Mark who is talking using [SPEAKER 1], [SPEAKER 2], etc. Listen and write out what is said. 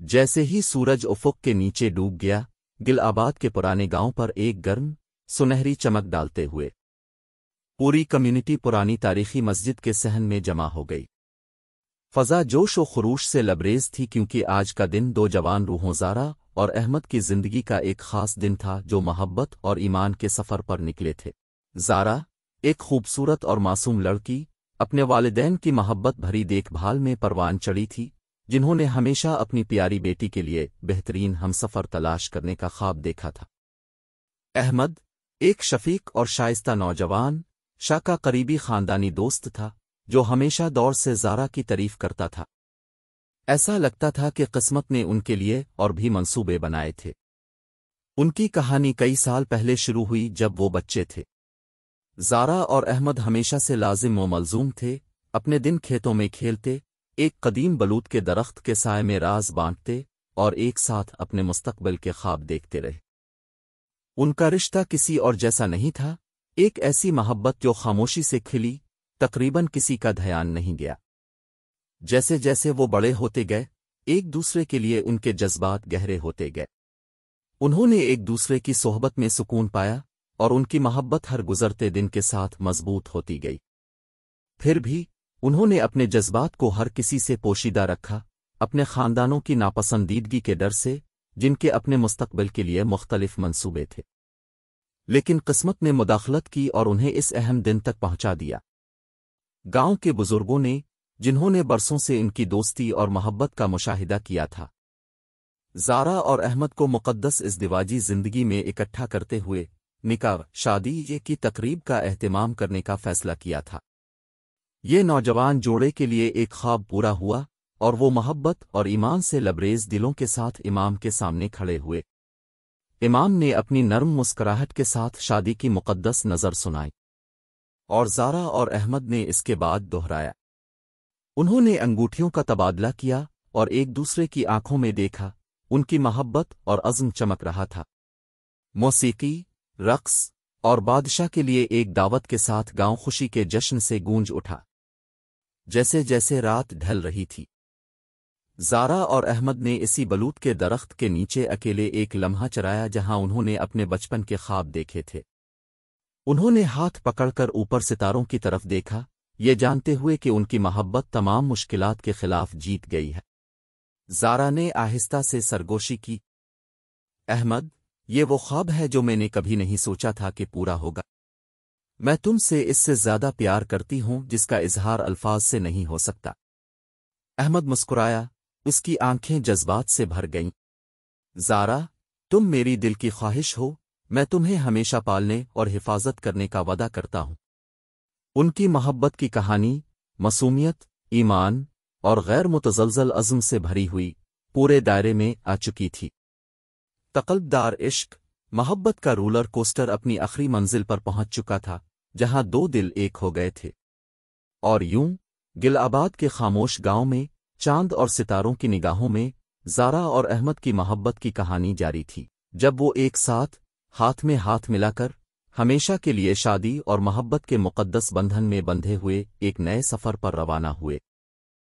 [SPEAKER 1] जैसे ही सूरज उफुक के नीचे डूब गया, गिलाबाद के पुराने गाँव पर एक गर्म, सुनहरी चमक डालते हुए, पूरी कम्युनिटी पुरानी तारीखी मस्जिद के सहन में जमा हो गई। फजा जोश व खरूश से लबरेज थी क्योंकि आज का दिन दो जवान रूहों जारा और अहमद की ज़िंदगी का एक खास दिन था जो मोहब्बत और ईमान के सफ़र पर निकले थे। जारा, एक खूबसूरत और मासूम लड़की, अपने वालदेन की मोहब्बत भरी देखभाल में परवान चढ़ी थी। जिन्होंने हमेशा अपनी प्यारी बेटी के लिए बेहतरीन हमसफ़र तलाश करने का ख्वाब देखा था। अहमद, एक शफीक और शाइस्ता नौजवान शाह का करीबी खानदानी दोस्त था, जो हमेशा दौर से जारा की तारीफ़ करता था। ऐसा लगता था कि किस्मत ने उनके लिए और भी मंसूबे बनाए थे। उनकी कहानी कई साल पहले शुरू हुई जब वो बच्चे थे। जारा और अहमद हमेशा से लाजिम व मलजूम थे, अपने दिन खेतों में खेलते एक कदीम बलूत के दरख्त के साय में राज बांटते और एक साथ अपने मुस्तकबिल के ख्वाब देखते रहे। उनका रिश्ता किसी और जैसा नहीं था, एक ऐसी मोहब्बत जो खामोशी से खिली, तकरीबन किसी का ध्यान नहीं गया। जैसे जैसे वो बड़े होते गए, एक दूसरे के लिए उनके जज्बात गहरे होते गए। उन्होंने एक दूसरे की सोहबत में सुकून पाया और उनकी मोहब्बत हर गुजरते दिन के साथ मज़बूत होती गई। फिर भी उन्होंने अपने जज्बात को हर किसी से पोशीदा रखा, अपने खानदानों की नापसंदीदगी के डर से, जिनके अपने मुस्तकबिल के लिए मुख्तलिफ़ मंसूबे थे। लेकिन किस्मत ने मुदाखलत की और उन्हें इस अहम दिन तक पहुँचा दिया। गाँव के बुज़ुर्गों ने, जिन्होंने बरसों से इनकी दोस्ती और मोहब्बत का मुशाहिदा किया था, जारा और अहमद को मुकद्दस इस दिवाजी ज़िंदगी में इकट्ठा करते हुए निकाह, शादी ये की तकरीब का एहतमाम करने का फैसला किया था। ये नौजवान जोड़े के लिए एक ख्वाब पूरा हुआ और वो मोहब्बत और ईमान से लबरेज दिलों के साथ इमाम के सामने खड़े हुए। इमाम ने अपनी नर्म मुस्कराहट के साथ शादी की मुकद्दस नज़र सुनाई और जारा और अहमद ने इसके बाद दोहराया। उन्होंने अंगूठियों का तबादला किया और एक दूसरे की आँखों में देखा, उनकी मोहब्बत और अज़म चमक रहा था। मौसीकी, रक्स और बादशाह के लिए एक दावत के साथ गाँव खुशी के जश्न से गूंज उठा। जैसे जैसे रात ढल रही थी। जारा और अहमद ने इसी बलूत के दरख्त के नीचे अकेले एक लम्हा चराया जहाँ उन्होंने अपने बचपन के ख्वाब देखे थे। उन्होंने हाथ पकड़कर ऊपर सितारों की तरफ़ देखा, ये जानते हुए कि उनकी मोहब्बत तमाम मुश्किलात के खिलाफ जीत गई है। जारा ने आहिस्ता से सरगोशी की, अहमद, ये वो ख्वाब है जो मैंने कभी नहीं सोचा था कि पूरा होगा। मैं तुमसे इससे ज़्यादा प्यार करती हूँ, जिसका इजहार अल्फाज से नहीं हो सकता। अहमद मुस्कुराया उसकी आँखें जज्बात से भर गईं। जारा, तुम मेरी दिल की ख्वाहिश हो, मैं तुम्हें हमेशा पालने और हिफाजत करने का वादा करता हूँ। उनकी मोहब्बत की कहानी, मसूमियत, ईमान और गैर मुतजलजल अज़म से भरी हुई, पूरे दायरे में आ चुकी थी। तकल्बदार इश्क, मोहब्बत का रूलर कोस्टर अपनी आखिरी मंजिल पर पहुँच चुका था। जहाँ दो दिल एक हो गए थे। और यूँ गिलाबाद के खामोश गाँव में, चाँद और सितारों की निगाहों में, जारा और अहमद की मोहब्बत की कहानी जारी थी। जब वो एक साथ, हाथ में हाथ मिलाकर, हमेशा के लिए शादी और मोहब्बत के मुकद्दस बंधन में बंधे हुए एक नए सफ़र पर रवाना हुए।